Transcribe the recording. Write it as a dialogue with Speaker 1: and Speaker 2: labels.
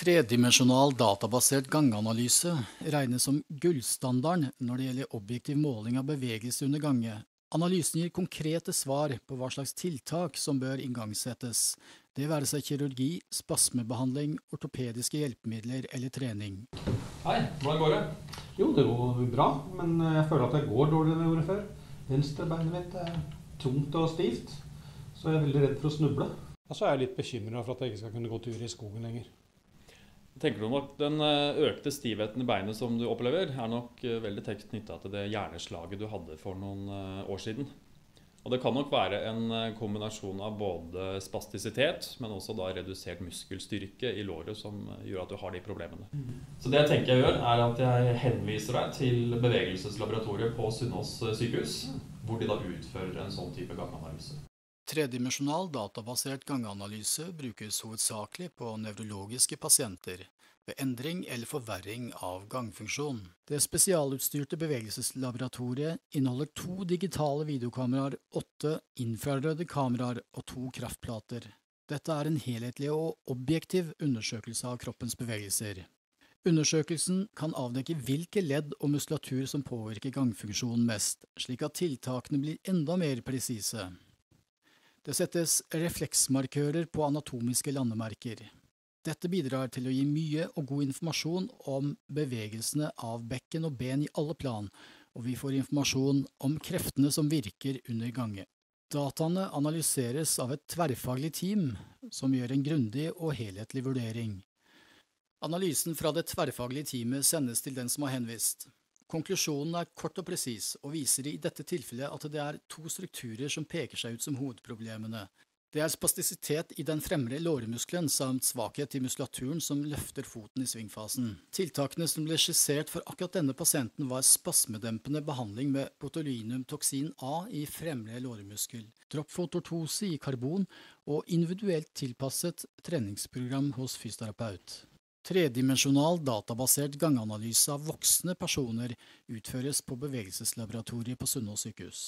Speaker 1: Tredimensjonal databasert ganganalyse regnes som gullstandarden når det gjelder objektiv måling av bevegelse under gange. Analysen gir konkrete svar på hva slags tiltak som bør igangsettes, det være seg kirurgi, spasmebehandling, ortopediske hjelpemidler eller trening.
Speaker 2: Hei, hvordan går det?
Speaker 3: Jo, det går bra, men jeg føler at jeg går dårligere enn jeg gjorde før. Venstrebeinet mitt er tungt og stivt, så jeg er veldig redd for å snuble. Og så er jeg litt bekymra for at jeg ikke skal kunne gå tur i skogen lenger.
Speaker 2: Tenker du nok Den eh, økte stivheten i beinet som du opplever, er nok eh, veldig tett knytta til det hjerneslaget du hadde for noen eh, år siden. Og Det kan nok være en kombinasjon av både spastisitet, men også da redusert muskelstyrke i låret som gjør at du har de problemene. Så det jeg tenker jeg gjør, er at jeg henviser deg til bevegelseslaboratoriet på Sunnaas sykehus, hvor de da utfører en sånn type ganganalyse.
Speaker 1: Tredimensjonal databasert ganganalyse brukes hovedsakelig på nevrologiske pasienter ved endring eller forverring av gangfunksjon. Det spesialutstyrte bevegelseslaboratoriet inneholder to digitale videokameraer, åtte infrarøde kameraer og to kraftplater. Dette er en helhetlig og objektiv undersøkelse av kroppens bevegelser. Undersøkelsen kan avdekke hvilke ledd og muskulatur som påvirker gangfunksjonen mest, slik at tiltakene blir enda mer presise. Det settes refleksmarkører på anatomiske landemerker. Dette bidrar til å gi mye og god informasjon om bevegelsene av bekken og ben i alle plan, og vi får informasjon om kreftene som virker under gange. Dataene analyseres av et tverrfaglig team som gjør en grundig og helhetlig vurdering. Analysen fra det tverrfaglige teamet sendes til den som har henvist. Konklusjonen er kort og presis, og viser i dette tilfellet at det er to strukturer som peker seg ut som hovedproblemene. Det er spastisitet i den fremre låremuskelen samt svakhet i muskulaturen som løfter foten i svingfasen. Tiltakene som ble skissert for akkurat denne pasienten var spasmedempende behandling med botulinumtoksin A i fremre låremuskel, droppfotortose i karbon og individuelt tilpasset treningsprogram hos fysioterapeut. Tredimensjonal databasert ganganalyse av voksne personer utføres på bevegelseslaboratoriet på Sunnaas sykehus.